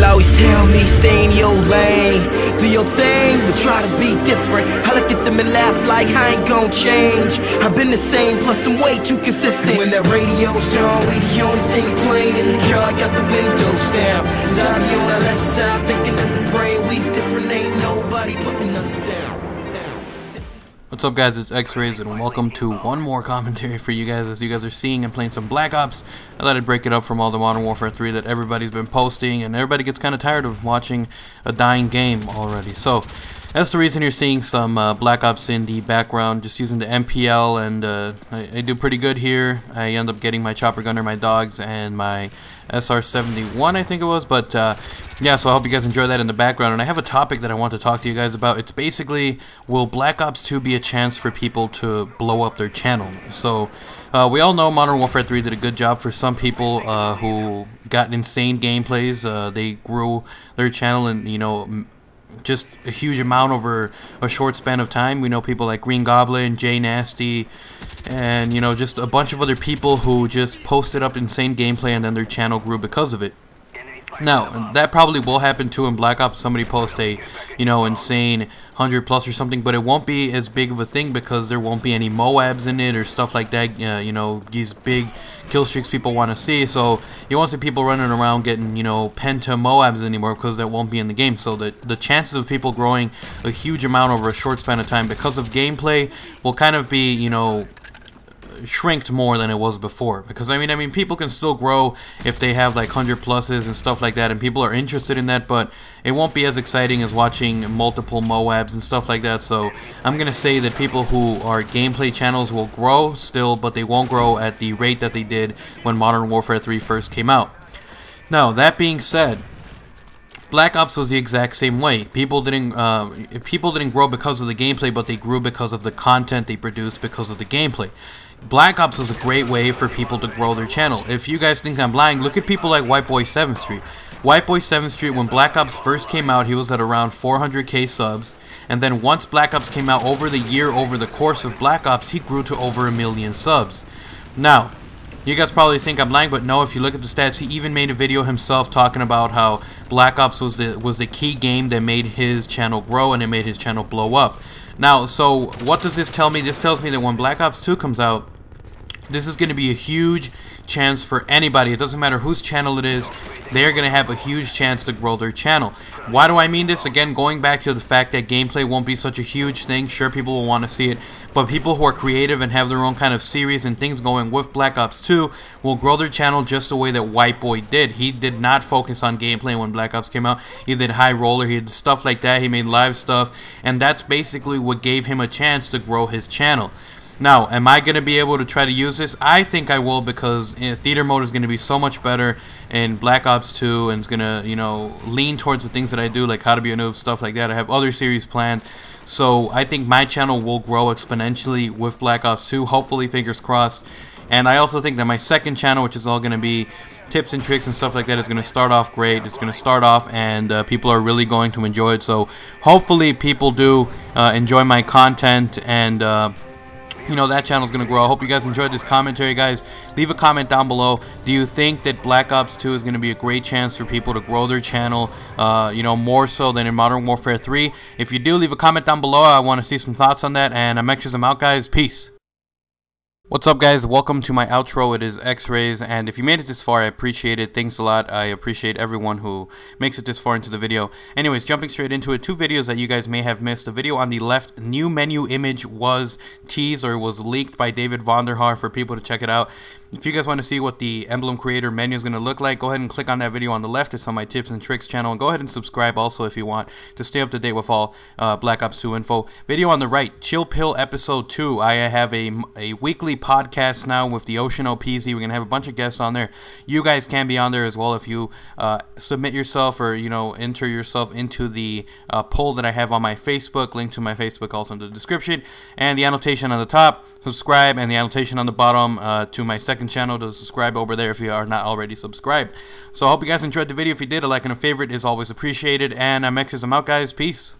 People always tell me stay in your lane, do your thing, but try to be different. I look at them and laugh like I ain't gon' change. I've been the same, plus I'm way too consistent. When that radio's on, we the only thing playing in the car. I got the windows down. Be on the left side, thinking that the brain we different. Ain't nobody putting us down. What's up guys, it's XRAYZ and welcome to one more commentary for you guys as you guys are seeing and playing some Black Ops. I thought I'd break it up from all the Modern Warfare 3 that everybody's been posting and everybody gets kind of tired of watching a dying game already. So that's the reason you're seeing some uh, Black Ops in the background, just using the MPL and uh, I, I do pretty good here. I end up getting my chopper gunner, my dogs, and my SR-71 I think it was, but uh, yeah, so I hope you guys enjoy that in the background. And I have a topic that I want to talk to you guys about. It's basically, will Black Ops 2 be a chance for people to blow up their channel? So, uh, we all know Modern Warfare 3 did a good job for some people uh, who got insane gameplays. Uh, they grew their channel and, you know, just a huge amount over a short span of time. We know people like Green Goblin, Jay Nasty, and you know just a bunch of other people who just posted up insane gameplay and then their channel grew because of it. Now, that probably will happen too in Black Ops. Somebody post a, you know, insane 100 plus or something, but it won't be as big of a thing because there won't be any MOABs in it or stuff like that. Uh, you know, these big kill streaks people want to see. So you won't see people running around getting, you know, penta MOABs anymore because that won't be in the game. So the, the chances of people growing a huge amount over a short span of time because of gameplay will kind of be, you know, shrinked more than it was before because I mean I mean people can still grow if they have like 100 pluses and stuff like that and people are interested in that but it won't be as exciting as watching multiple MOABs and stuff like that so I'm gonna say that people who are gameplay channels will grow still but they won't grow at the rate that they did when Modern Warfare 3 first came out now that being said Black Ops was the exact same way. People didn't uh, people didn't grow because of the gameplay, but they grew because of the content they produced because of the gameplay. Black Ops is a great way for people to grow their channel. If you guys think I'm lying, look at people like White Boy 7th Street. White Boy 7th Street, when Black Ops first came out, he was at around 400k subs. And then once Black Ops came out over the year, over the course of Black Ops, he grew to over a million subs. Now, you guys probably think I'm lying, but no, if you look at the stats, he even made a video himself talking about how Black Ops was the, was the key game that made his channel grow and it made his channel blow up. Now, so what does this tell me? This tells me that when Black Ops 2 comes out, this is going to be a huge chance for anybody. It doesn't matter whose channel it is. They're going to have a huge chance to grow their channel. Why do I mean this? Again, going back to the fact that gameplay won't be such a huge thing. Sure, people will want to see it. But people who are creative and have their own kind of series and things going with Black Ops 2 will grow their channel just the way that White Boy did. He did not focus on gameplay when Black Ops came out. He did high roller. He did stuff like that. He made live stuff. And that's basically what gave him a chance to grow his channel. Now, am I going to be able to try to use this? I think I will because you know, theater mode is going to be so much better in Black Ops 2 and it's going to, you know, lean towards the things that I do, like How to Be a Noob, stuff like that. I have other series planned. So I think my channel will grow exponentially with Black Ops 2, hopefully, fingers crossed. And I also think that my second channel, which is all going to be tips and tricks and stuff like that, is going to start off great. It's going to start off and uh, people are really going to enjoy it. So hopefully people do uh, enjoy my content and... Uh, you know that channel is going to grow. I hope you guys enjoyed this commentary, guys. Leave a comment down below. Do you think that Black Ops 2 is going to be a great chance for people to grow their channel, uh, you know, more so than in Modern Warfare 3? If you do, leave a comment down below. I want to see some thoughts on that, and I'm X's I'm out, guys. Peace. What's up guys, welcome to my outro, it is XRAYZ, and if you made it this far, I appreciate it, thanks a lot, I appreciate everyone who makes it this far into the video. Anyways, jumping straight into it, two videos that you guys may have missed. The video on the left, new menu image was teased or was leaked by David Vonderhaar for people to check it out. If you guys want to see what the emblem creator menu is going to look like, go ahead and click on that video on the left. It's on my tips and tricks channel. And go ahead and subscribe also if you want to stay up to date with all uh, Black Ops 2 info. Video on the right, Chill Pill Episode 2. I have a, a weekly podcast now with the Ocean OPZ. We're going to have a bunch of guests on there. You guys can be on there as well if you uh, submit yourself or, you know, enter yourself into the uh, poll that I have on my Facebook. Link to my Facebook also in the description. And the annotation on the top, subscribe, and the annotation on the bottom uh, to my second second channel to subscribe over there if you are not already subscribed. So I hope you guys enjoyed the video. If you did, a like and a favorite is always appreciated. And I'm X's, I'm out, guys. Peace.